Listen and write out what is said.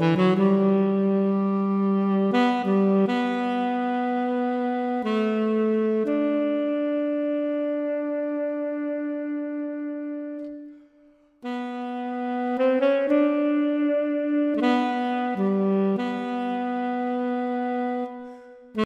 Thank